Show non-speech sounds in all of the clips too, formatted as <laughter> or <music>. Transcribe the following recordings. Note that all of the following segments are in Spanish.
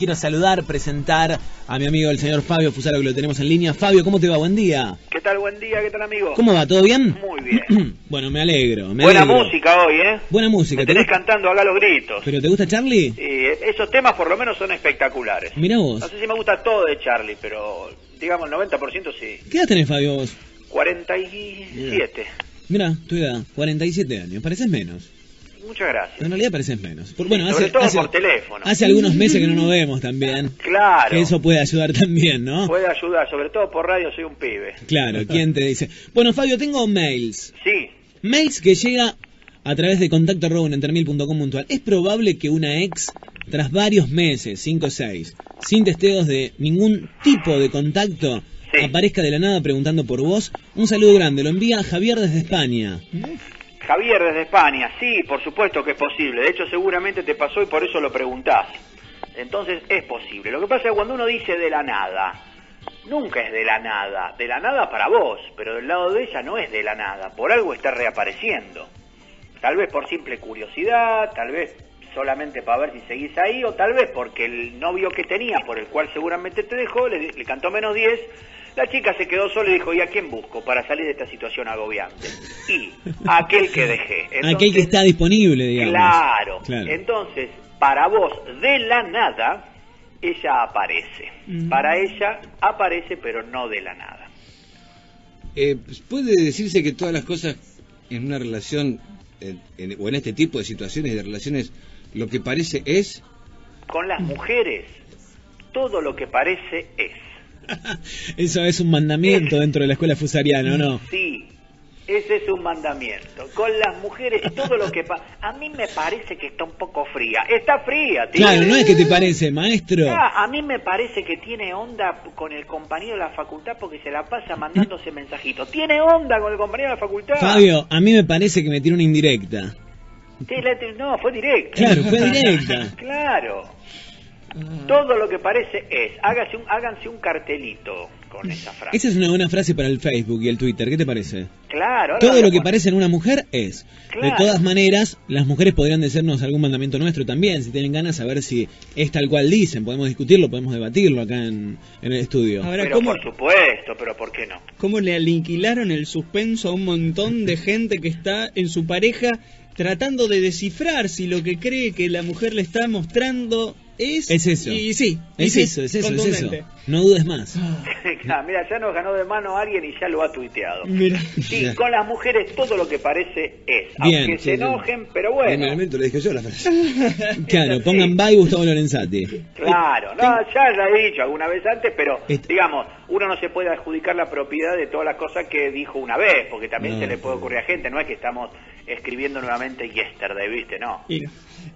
Quiero saludar, presentar a mi amigo el señor Fabio Fusaro que lo tenemos en línea. Fabio, ¿cómo te va? Buen día. ¿Qué tal? Buen día, ¿qué tal amigo? ¿Cómo va? ¿Todo bien? Muy bien. <clears throat> bueno, me alegro. Me Buena alegro. música hoy, ¿eh? Buena música. Me ¿Te tenés cantando acá los gritos. ¿Pero te gusta Charlie? Y esos temas por lo menos son espectaculares. Mirá vos. No sé si me gusta todo de Charlie, pero digamos el 90% sí. ¿Qué edad tenés, Fabio, vos? 47. Mirá, tu edad, 47 años. Pareces menos. Muchas gracias. En realidad pareces menos. Por- Sí, bueno, sobre hace, todo hace- por teléfono. hace algunos meses que no nos vemos también. Claro. Que eso puede ayudar también, ¿no? Puede ayudar, sobre todo por radio soy un pibe. Claro, ¿quién te dice? Bueno, Fabio, tengo mails. Sí, Mails que llega a través de contacto puntual. Es probable que una ex, tras varios meses, 5 o 6, sin testeos de ningún tipo de contacto, Sí. aparezca de la nada preguntando por vos. Un saludo grande, lo envía Javier desde España. Javier desde España, sí, por supuesto que es posible. De hecho, seguramente te pasó y por eso lo preguntás. Entonces, es posible. Lo que pasa es que cuando uno dice de la nada, nunca es de la nada. De la nada para vos, pero del lado de ella no es de la nada. Por algo está reapareciendo. Tal vez por simple curiosidad, tal vez solamente para ver si seguís ahí, o tal vez porque el novio que tenía, por el cual seguramente te dejó, le, le cantó menos 10, la chica se quedó sola y dijo, ¿y a quién busco para salir de esta situación agobiante? Y a aquel que dejé. <laughs> Aquel que está disponible, digamos. Claro. Claro. Entonces, para vos, de la nada, ella aparece. Para ella aparece, pero no de la nada. Eh, pues, ¿Puede decirse que todas las cosas en una relación eh, en- o en este tipo de situaciones de relaciones lo que parece es? Con las mujeres, todo lo que parece es. <laughs> Eso es un mandamiento dentro de la escuela fusariana, ¿o no? Sí, ese es un mandamiento. Con las mujeres, todo lo que pasa. A mí me parece que está un poco fría. Está fría, tío. Claro, no es que te parece, maestro. Ah, a mí me parece que tiene onda con el compañero de la facultad porque se la pasa mandándose mensajitos. Tiene onda con el compañero de la facultad. Fabio, a mí me parece que me tiene una indirecta. Sí, la- no, fue directo. Claro, fue directa. <laughs> Claro. Todo lo que parece es. Hágase un, háganse un cartelito con esa frase. Esa es una buena frase para el Facebook y el Twitter, ¿qué te parece? Claro. Todo lo que parece en una mujer es. De Claro. todas maneras, las mujeres podrían decirnos algún mandamiento nuestro también, si tienen ganas, a ver si es tal cual dicen. Podemos discutirlo, podemos debatirlo acá en, en el estudio. Ahora, Pero ¿cómo, por supuesto, pero ¿por qué no? ¿cómo le aniquilaron el suspenso a un montón de gente que está en su pareja tratando de descifrar si lo que cree que la mujer le está mostrando es... Es eso. Y sí. y Es sí, eso, es eso, es eso. No dudes más. <laughs> Claro, Mira, ya nos ganó de mano alguien y ya lo ha tuiteado. Mira. Sí, con las mujeres todo lo que parece es. Bien, Aunque sí, se sí. enojen, pero bueno. Generalmente lo dije yo la frase. <laughs> Claro, pongan bye Gustavo Lorenzati. Claro, no, ya la he dicho alguna vez antes, pero Est- digamos, uno no se puede adjudicar la propiedad de todas las cosas que dijo una vez, porque también No, se le puede ocurrir a gente, no es que estamos escribiendo nuevamente yesterday, ¿viste? No, Y no.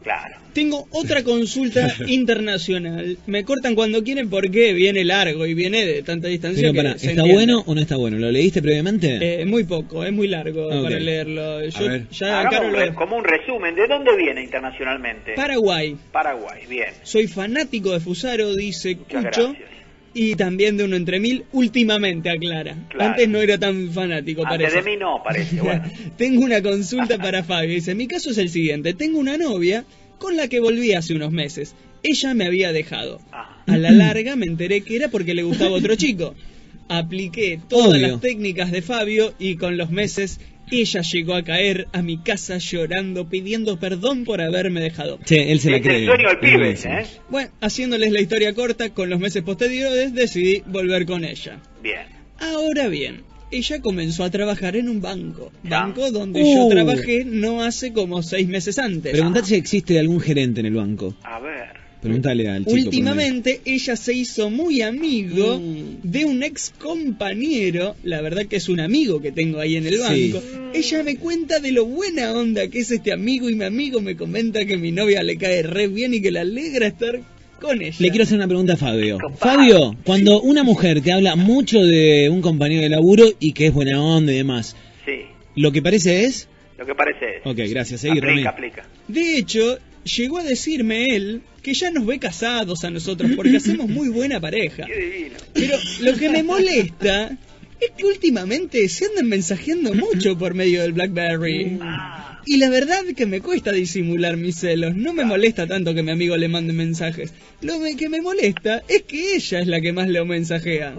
Claro. Tengo otra consulta <laughs> internacional. Me cortan cuando quieren porque viene largo y viene de tanta distancia. Pero que se ¿está bueno o no está bueno? ¿Lo leíste previamente? Eh, muy poco, es muy largo Ok. para leerlo. Yo ver. ya Hagamos como un resumen, ¿de dónde viene internacionalmente? Paraguay. Paraguay, bien. Soy fanático de Fusaro, dice Muchas Cucho. gracias. Y también de uno entre mil, últimamente aclara. Claro. Antes no era tan fanático, Antes parece. de mí no, parece, <laughs> bueno. Tengo una consulta para Fabio. Dice, mi caso es el siguiente. Tengo una novia con la que volví hace unos meses. Ella me había dejado. Ah, A la larga me enteré que era porque le gustaba otro chico. <laughs> Apliqué todas Obvio. las técnicas de Fabio y con los meses ella llegó a caer a mi casa llorando, pidiendo perdón por haberme dejado. Che, él se la es el cree. pibe. ¿eh? Bueno, haciéndoles la historia corta, con los meses posteriores decidí volver con ella. Bien. Ahora bien, ella comenzó a trabajar en un banco. Ya. Banco donde Uh. yo trabajé no hace como seis meses antes. Preguntad si existe algún gerente en el banco. A ver. Preguntale al chico. Últimamente ella se hizo muy amigo Mm. de un ex compañero, la verdad que es un amigo que tengo ahí en el Sí. banco. Ella me cuenta de lo buena onda que es este amigo y mi amigo me comenta que mi novia le cae re bien y que le alegra estar con ella. Le quiero hacer una pregunta a Fabio. Fabio, cuando una mujer te habla mucho de un compañero de laburo y que es buena onda y demás, Sí, ¿lo que parece es? lo que parece es. Ok, gracias. Seguí, aplica, aplica. De hecho, llegó a decirme él que ya nos ve casados a nosotros porque hacemos muy buena pareja. Qué divino. Pero lo que me molesta es que últimamente se andan mensajeando mucho por medio del BlackBerry. Ah, Y la verdad que me cuesta disimular mis celos. No me molesta tanto que mi amigo le mande mensajes. Lo que me molesta es que ella es la que más lo mensajea.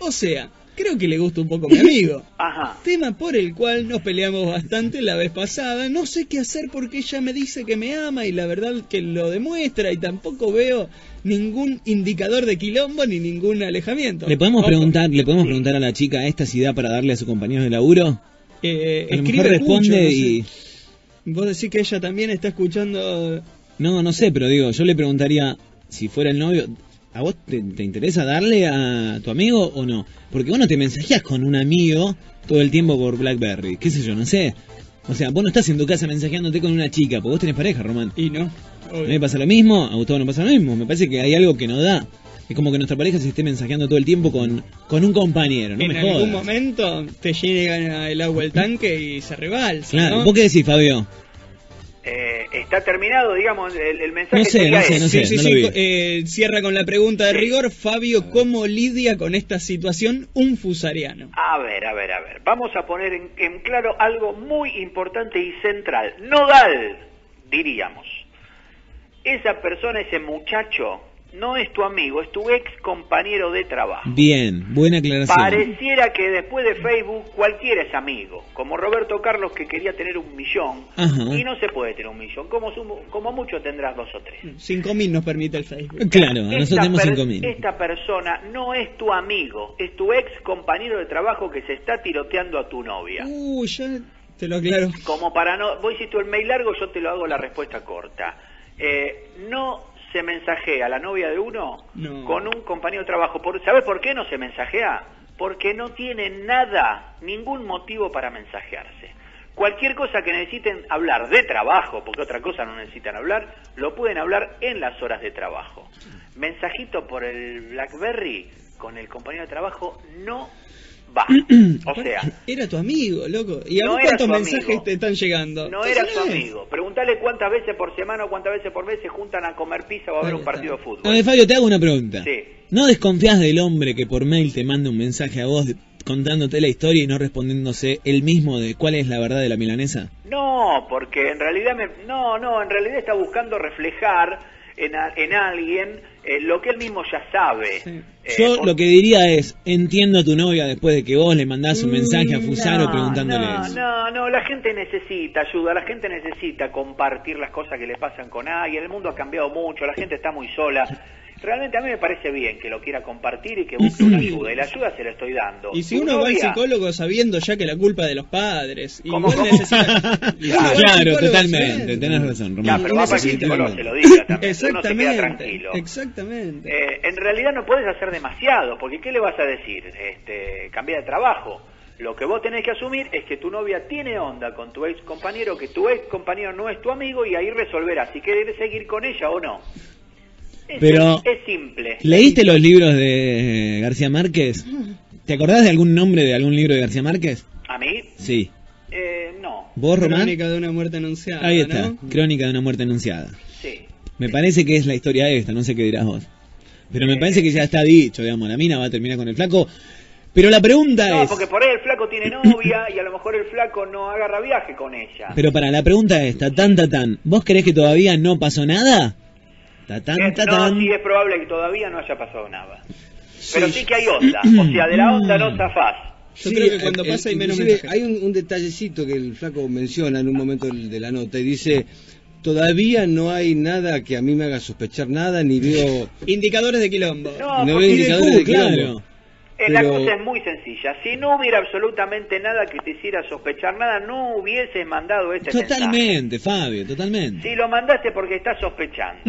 O sea, creo que le gusta un poco a mi amigo. <laughs> Ajá. Tema por el cual nos peleamos bastante la vez pasada. No sé qué hacer porque ella me dice que me ama y la verdad que lo demuestra y tampoco veo ningún indicador de quilombo ni ningún alejamiento. ¿Le podemos Ojo, preguntar, le podemos preguntar a la chica esta si da para darle a su compañero de laburo? eh, A lo escribe mejor responde mucho, no sé. y Vos decís que ella también está escuchando. no, no sé, pero digo, yo le preguntaría si fuera el novio, ¿a vos te, te interesa darle a tu amigo o no? Porque vos no te mensajeás con un amigo todo el tiempo por BlackBerry, qué sé yo, no sé. O sea, vos no estás en tu casa mensajeándote con una chica, porque vos tenés pareja, Román. Y no. A mí me pasa lo mismo, a Gustavo no pasa lo mismo. Me parece que hay algo que no da. Es como que nuestra pareja se esté mensajeando todo el tiempo con, con un compañero, no en me algún jodas. momento te llega el agua al tanque y se rebalsa. Claro, ¿no? ¿vos qué decís, Fabio? Eh, está terminado, digamos, el, el mensaje. No sé, sería no sé, no ese. sé. Sí, sí, lo sí, vi. eh, cierra con la pregunta de Sí. rigor. Fabio, ¿cómo lidia con esta situación un fusariano? A ver, a ver, a ver. Vamos a poner en, en claro algo muy importante y central. Nodal, diríamos. Esa persona, ese muchacho, no es tu amigo, es tu ex compañero de trabajo. Bien, buena aclaración. Pareciera que después de Facebook cualquiera es amigo, como Roberto Carlos que quería tener un millón Ajá. y no se puede tener un millón, como, sumo- como mucho tendrás dos o tres. 5.000 nos permite el Facebook. Claro, a nosotros tenemos per- 5.000. esta persona no es tu amigo, es tu ex compañero de trabajo que se está tiroteando a tu novia. Uy, ya te lo aclaro. Como para no, vos hiciste el mail largo, yo te lo hago la respuesta corta. Eh, no se mensajea la novia de uno No. con un compañero de trabajo. Por, ¿Sabes por qué no se mensajea? Porque no tiene nada, ningún motivo para mensajearse. Cualquier cosa que necesiten hablar de trabajo, porque otra cosa no necesitan hablar, lo pueden hablar en las horas de trabajo. Mensajito por el BlackBerry con el compañero de trabajo no va. <clears throat> O sea, Era tu amigo, loco. ¿Y a No cuántos mensajes amigo. te están llegando? No era su amigo. Preguntale cuántas veces por semana o cuántas veces por mes se juntan a comer pizza o a ver un está. partido de A fútbol. ver, Fabio, te hago una pregunta. Sí. ¿No desconfías del hombre que por mail te manda un mensaje a vos contándote la historia y no respondiéndose él mismo de cuál es la verdad de la milanesa? No, porque en realidad me, no, no, en realidad está buscando reflejar en, a- en alguien eh, lo que él mismo ya sabe. Sí. Eh, Yo por- lo que diría es, entiendo a tu novia después de que vos le mandás un Mm, mensaje a Fusaro No, preguntándole no, eso. no, no, la gente necesita ayuda, la gente necesita compartir las cosas que le pasan con alguien, el mundo ha cambiado mucho, la gente está muy sola. Realmente a mí me parece bien que lo quiera compartir y que busque una ayuda, y la ayuda se la estoy dando. Y si uno va al psicólogo sabiendo ya que la culpa es de los padres, y ¿Cómo, <laughs> y claro, totalmente, tenés razón, Ya, Román. pero va para que el psicólogo se lo diga también, se Exactamente, tranquilo. exactamente. Eh, en realidad no puedes hacer demasiado, porque ¿qué le vas a decir? Este, cambiar de trabajo. Lo que vos tenés que asumir es que tu novia tiene onda con tu ex compañero, que tu ex compañero no es tu amigo y ahí resolverás si querés seguir con ella o no. Pero- es simple. ¿Leíste los libros de García Márquez? ¿Te acordás de algún nombre de algún libro de García Márquez? ¿A mí? Sí. Eh, no. ¿Vos, Román? Crónica de una muerte anunciada. Ahí está, ¿no? Crónica de una muerte anunciada. Sí. Me parece que es la historia esta, no sé qué dirás vos. Pero me parece que ya está dicho, digamos, la mina va a terminar con el flaco. Pero la pregunta No, es... porque por ahí el flaco tiene novia y a lo mejor el flaco no agarra viaje con ella. Pero para, la pregunta es, tan, ta, tan, ¿vos creés que todavía no pasó nada? Ta, tan, Eh, ta, no, sí es probable que todavía no haya pasado nada. Pero sí que hay <clears throat> onda. O sea, de la onda no zafás. Yo creo que cuando eh, pasa hay menos inclusive mensajes. Hay un, un detallecito que el flaco menciona en un momento de la nota y dice, todavía no hay nada que a mí me haga sospechar nada, ni veo... <laughs> Indicadores de quilombo. No, veo indicadores de claro. quilombo. eh, la cosa es muy sencilla. Si no hubiera absolutamente nada que te hiciera sospechar nada, no hubieses mandado este mensaje. Totalmente, Fabio, totalmente. Si lo mandaste porque estás sospechando.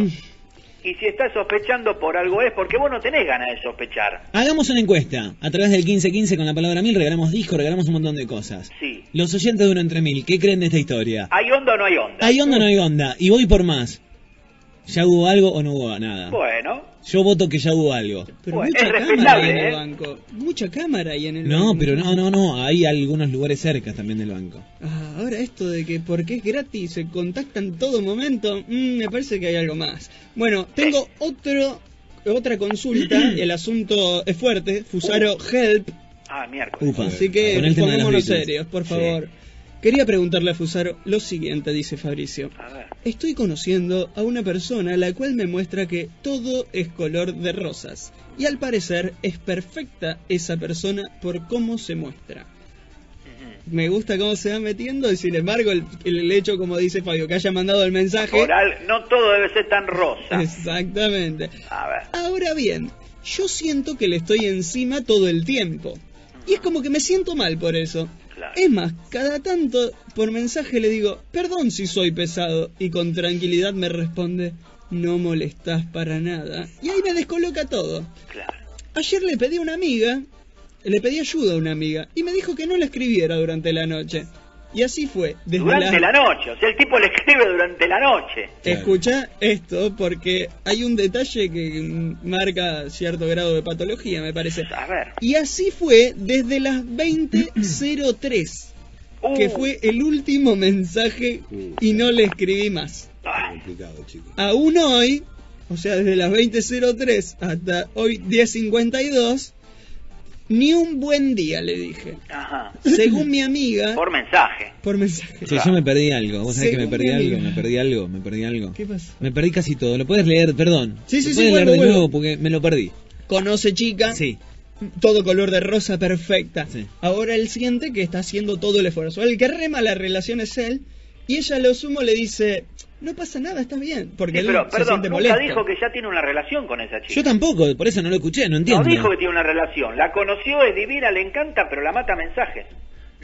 Y si estás sospechando por algo es porque vos no tenés ganas de sospechar. Hagamos una encuesta. A través del 1515 con la palabra mil regalamos disco, regalamos un montón de cosas. Sí. Los oyentes de uno entre mil, ¿qué creen de esta historia? ¿Hay onda o no hay onda? ¿Hay onda o no hay onda? Y voy por más. ¿Ya hubo algo o no hubo nada? Bueno, Yo voto que ya hubo algo. Pero Bueno, mucha es cámara respetable, hay en el ¿eh? banco. Mucha cámara hay en el No, banco. pero no, no, no. Hay algunos lugares cerca también del banco. Ah, ahora esto de que porque es gratis se contacta en todo momento, mm, me parece que hay algo más. Bueno, tengo otro otra consulta, <clears throat> el asunto es fuerte, Fusaro Help, ah, miércoles. Ufa. así que pongámonos serios, por Sí. Quería preguntarle a Fusaro lo siguiente, dice Fabricio. A ver. Estoy conociendo a una persona la cual me muestra que todo es color de rosas. Y al parecer es perfecta esa persona por cómo se muestra. Me gusta cómo se va metiendo y sin embargo el, el hecho, como dice Fabio, que haya mandado el mensaje... No todo debe ser tan rosa. Exactamente. A ver. Ahora bien, yo siento que le estoy encima todo el tiempo. Y es como que me siento mal por eso. Claro. Es más, cada tanto por mensaje le digo, perdón si soy pesado. Y con tranquilidad me responde, no molestás para nada. Y ahí me descoloca todo. Claro. Ayer le pedí a una amiga, le pedí ayuda a una amiga, y me dijo que no la escribiera durante la noche. Y así fue. Desde Durante la- la noche. O sea, el tipo le escribe durante la noche. Claro. Escucha esto porque hay un detalle que marca cierto grado de patología, me parece. A ver. Y así fue desde las 20.03, que Uh. fue el último mensaje y no le escribí más. Ah, Complicado, chicos. Aún hoy, o sea, desde las 20.03 hasta hoy 10.52, ni un buen día le dije. Ajá. Según mi amiga, Por mensaje. por mensaje. Che, yo me perdí algo. ¿Vos sabés que me perdí algo? Me perdí algo, me perdí algo. ¿Qué pasó? Me perdí casi todo. ¿Lo puedes leer? Perdón. Sí, sí, ¿Lo sí, puedes leer de nuevo porque me lo perdí. Conoce chica, Sí. todo color de rosa perfecta. Sí. Ahora él siente que está haciendo todo el esfuerzo. El que rema la relación es él y ella a lo sumo le dice, no pasa nada, estás bien. Porque Sí, él se siente nunca molesto. dijo que ya tiene una relación con esa chica. Yo tampoco, por eso no lo escuché, no no entiendo. dijo que tiene una relación. La conoció, es divina, le encanta, pero la mata mensajes.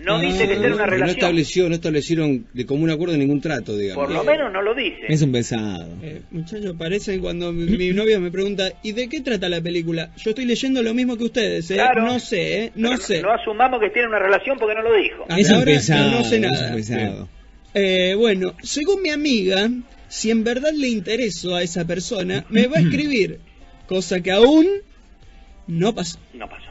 No Ah, dice que esté en una Pero no relación. estableció, no establecieron de común acuerdo ningún trato, digamos. Por lo menos no lo dice. Es un pesado. Eh, muchachos, parece cuando mi, <laughs> mi novia me pregunta, ¿y de qué trata la película? Yo estoy leyendo lo mismo que ustedes, ¿eh? Claro. No sé, ¿eh? No sé. No asumamos que tiene una relación porque no lo dijo. Ah, es un ahora pesado. no sé es nada. un pesado. Eh, bueno, según mi amiga, si en verdad le intereso a esa persona, me va a escribir, cosa que aún no pasó. No pasó.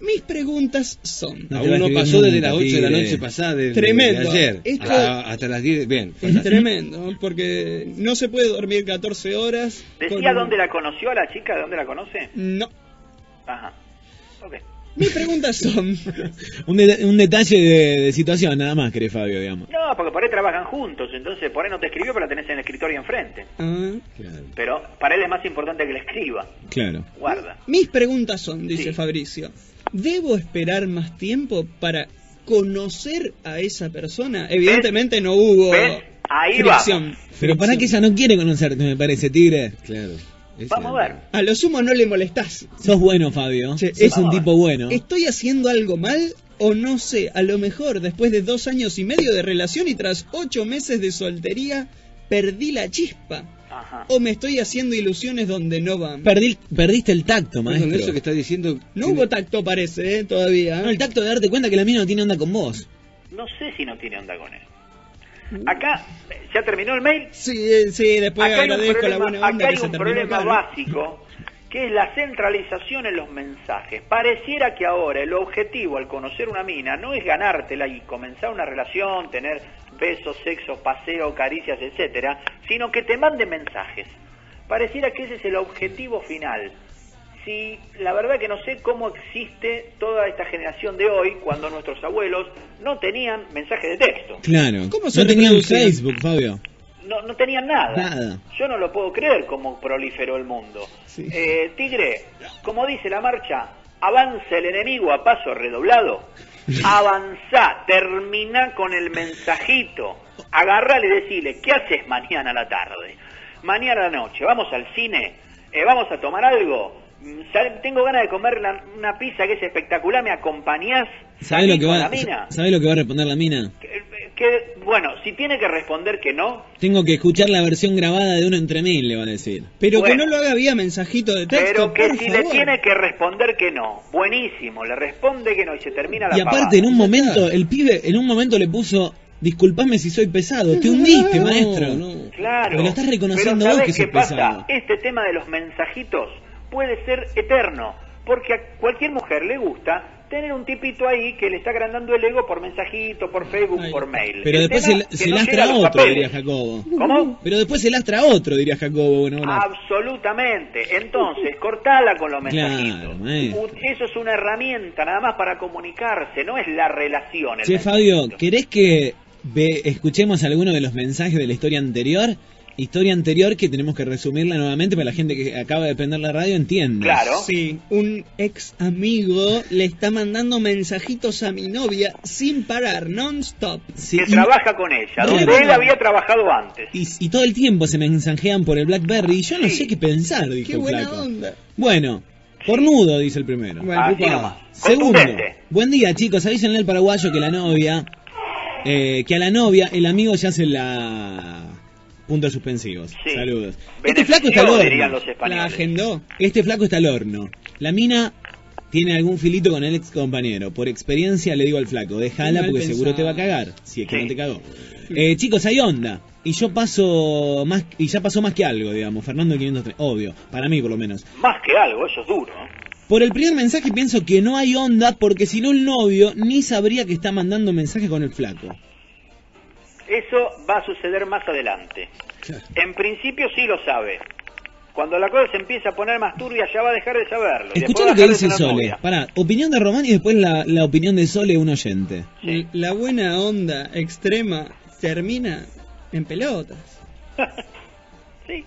Mis preguntas son... No Aún no pasó desde las 8 de la noche pasada de, de- Tremendo. de ayer Esto- hasta, hasta las 10. Bien, Es tremendo, porque no se puede dormir 14 horas. ¿Decía con- dónde la conoció a la chica? ¿De dónde la conoce? No. Ajá. Ok. Mis preguntas son... <laughs> Un, de- un detalle de, de situación, nada más, querés Fabio, digamos. No, porque por ahí trabajan juntos, entonces por ahí no te escribió, pero la tenés en el escritorio enfrente. Ah, Claro. Pero para él es más importante que le escriba. Claro. Guarda. mis preguntas son, dice Sí. Fabricio, ¿debo esperar más tiempo para conocer a esa persona? Evidentemente no hubo ¿Ves? Ahí fricción. Pero para que ella no quiere conocerte, me parece, Tigre. Claro. Vamos a ver. A lo sumo no le molestás. Sos bueno, Fabio. Es- un tipo bueno. ¿Estoy haciendo algo mal o no sé? A lo mejor después de dos años y medio de relación y tras ocho meses de soltería, perdí la chispa. Ajá. O me estoy haciendo ilusiones donde no van. Perdí- perdiste el tacto, maestro. eso que está diciendo. No tiene- hubo tacto, parece, ¿eh? todavía. No, el tacto de darte cuenta que la mina no tiene onda con vos. No sé si no tiene onda con él. Acá, ¿ya terminó el mail? Sí, eh, sí, después acá hay un agradezco la problema, buena onda acá hay un problema básico que es la centralización en los mensajes. Pareciera que ahora el objetivo al conocer una mina no es ganártela y comenzar una relación, tener besos, sexo, paseo, caricias, etcétera, sino que te mande mensajes. Pareciera que ese es el objetivo final. Si la verdad que no sé cómo existe toda esta generación de hoy cuando nuestros abuelos no tenían mensaje de texto. Claro. ¿Cómo se no tenían? Facebook, Fabio. No, no tenían nada. Nada. Yo no lo puedo creer cómo proliferó el mundo. Sí. Eh, Tigre, como dice la marcha, avanza el enemigo a paso redoblado. Avanza, termina con el mensajito. Agarrale y decile, ¿qué haces mañana a la tarde? Mañana a la noche, ¿vamos al cine? Eh, ¿Vamos a tomar algo? Mm, Tengo ganas de comer la- una pizza que es espectacular, ¿me acompañás? ¿Sabés lo, ¿Salís que va, la mina? ¿Sabés lo que va a responder la mina? Que- que- bueno, si tiene que responder que no, Tengo que escuchar la versión grabada de uno entre mil, le van a decir. Pero que no lo haga vía mensajito de texto, Pero que por si favor. le tiene que responder que no, buenísimo, le responde que no y se termina la Y aparte, pavada. en un momento, el pibe, en un momento le puso, disculpame si soy pesado, te hundiste, No, maestro. no. Claro. Porque lo estás reconociendo Pero vos ¿sabés que sos qué pasa? pesado. Este tema de los mensajitos puede ser eterno, porque a cualquier mujer le gusta tener un tipito ahí que le está agrandando el ego por mensajito, por Facebook, Ay. por mail. Pero El después se, no lastra a otro, papeles. diría Jacobo. ¿Cómo? Pero después se lastra otro, diría Jacobo. Bueno, bueno. Absolutamente. Entonces, cortala con los Claro, mensajitos. U- Eso es una herramienta nada más para comunicarse, no es la relación. el Che, Fabio. ¿querés que ve, escuchemos alguno de los mensajes de la historia anterior. Historia anterior que tenemos que resumirla nuevamente para la gente que acaba de prender la radio entienda. Claro. Sí, un ex amigo le está mandando mensajitos a mi novia sin parar, non-stop. Sí, que y- trabaja con ella, donde él había trabajado antes. Y, y todo el tiempo se mensajean por el Blackberry y yo no Sí. sé qué pensar, dijo Qué buena flaco. onda. Bueno, cornudo, dice el primero. Bueno. Segundo, buen día chicos, avísenle al paraguayo que la novia, eh, que a la novia el amigo ya hace la puntos suspensivos. Sí. Saludos. Este flaco está al horno. La agendó. Este flaco está al horno. La mina tiene algún filito con el ex compañero. Por experiencia le digo al flaco, déjala porque seguro te va a cagar. Si es que Sí. no te cagó. Eh, chicos, hay onda. Y yo paso más, y ya pasó más que algo, digamos. Fernando 503, obvio. Para mí, por lo menos. Más que algo, eso es duro. ¿eh? Por el primer mensaje pienso que no hay onda porque si no el novio ni sabría que está mandando mensaje con el flaco. Eso va a suceder más adelante. En principio sí lo sabe. Cuando la cosa se empieza a poner más turbia ya va a dejar de saberlo. va lo que dice Sole. Pará, opinión de Román y después la, la opinión de Sole, un oyente. Sí. La buena onda extrema termina en pelotas. <laughs> Sí.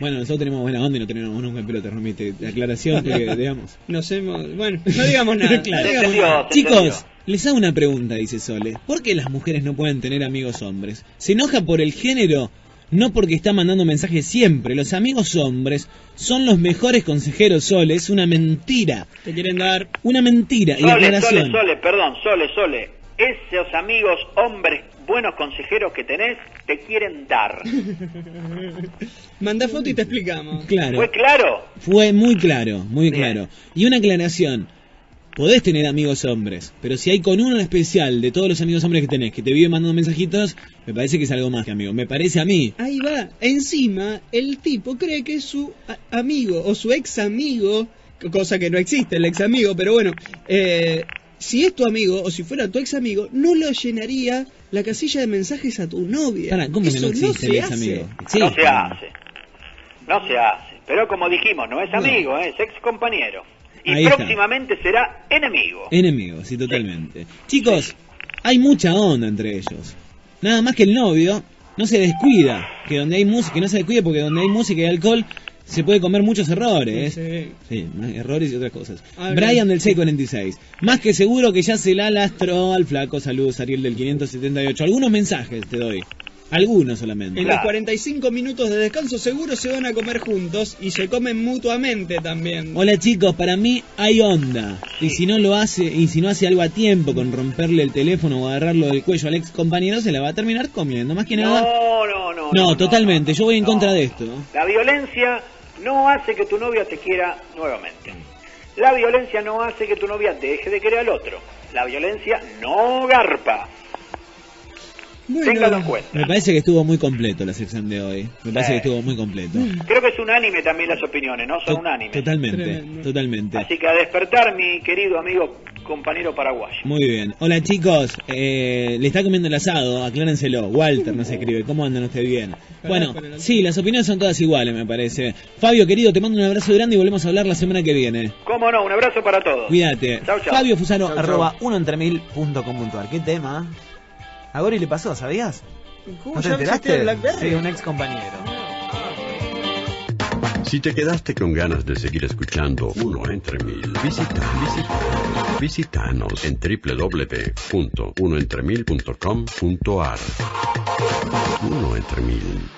Bueno, nosotros tenemos buena onda y no tenemos nunca en pelota, Romite. La aclaración que <laughs> digamos. Nos hemos. Bueno, no digamos <laughs> nada. Claro. no digamos nada. Chicos, entendió. Les hago una pregunta, dice Sole. ¿Por qué las mujeres no pueden tener amigos hombres? ¿Se enoja por el género? No porque está mandando mensajes siempre. Los amigos hombres son los mejores consejeros, Sole. Es una mentira. Te quieren dar. Una mentira. Y Sole, aclaración. Sole, Sole, perdón, Sole, Sole. Esos amigos hombres buenos consejeros que tenés te quieren dar. <laughs> Manda foto y te explicamos. Claro. ¿Fue claro? Fue muy claro, muy Bien. claro. Y una aclaración. Podés tener amigos hombres, pero si hay con uno en especial de todos los amigos hombres que tenés que te vive mandando mensajitos, me parece que es algo más que amigo. Me parece a mí. Ahí va. Encima, el tipo cree que es su a- amigo o su ex amigo, cosa que no existe, el ex amigo, pero bueno, eh, si es tu amigo o si fuera tu ex amigo, no lo llenaría la casilla de mensajes a tu novia. Pará, ¿cómo que Eso no existe el se ex hace. amigo? No se hace. No se hace. Pero como dijimos, no es amigo, ¿eh? es ex compañero. Y Ahí está. próximamente será enemigo. Enemigo, sí, totalmente. Chicos, hay mucha onda entre ellos. Nada más que el novio no se descuida. Que donde hay música, que no se descuide porque donde hay música y alcohol se puede comer muchos errores. Sí. Sí, más errores y otras cosas. Brian del 646. Más que seguro que ya se la lastró al flaco. Saludos, Ariel del 578. Algunos mensajes te doy. Algunos solamente. En Claro. los 45 minutos de descanso seguro se van a comer juntos y se comen mutuamente también. Hola chicos, para mí hay onda. Y si no lo hace, y si no hace algo a tiempo con romperle el teléfono o agarrarlo del cuello al ex compañero, se la va a terminar comiendo. Más que nada. No, no, no. No, totalmente. Yo voy en No. contra de esto. La violencia no hace que tu novia te quiera nuevamente. La violencia no hace que tu novia deje de querer al otro. La violencia no garpa. Bueno, Téngalo en cuenta. Me parece que estuvo muy completo la sección de hoy. Me parece que estuvo muy completo. Creo que es unánime también las opiniones, ¿no? Son To- unánimes. Totalmente, Tremendo. totalmente. Así que a despertar, mi querido amigo compañero paraguayo. Muy bien. Hola chicos, eh, le está comiendo el asado, aclárenselo. Walter nos escribe, ¿cómo andan ustedes bien? Bueno, sí, las opiniones son todas iguales, me parece. Fabio, querido, te mando un abrazo grande y volvemos a hablar la semana que viene. ¿Cómo no? Un abrazo para todos. Cuídate. Chau, chau. Fabio Fusano, Chau, arroba uno entre mil punto com punto ar. ¿Qué tema? A Gori le pasó, ¿sabías? ¿Cómo ya existía el Blackberry? Sí, un ex compañero. Si te quedaste con ganas de seguir escuchando Uno entre mil, visita, visita, visitanos en www.unoentremil.com.ar. Uno entre mil.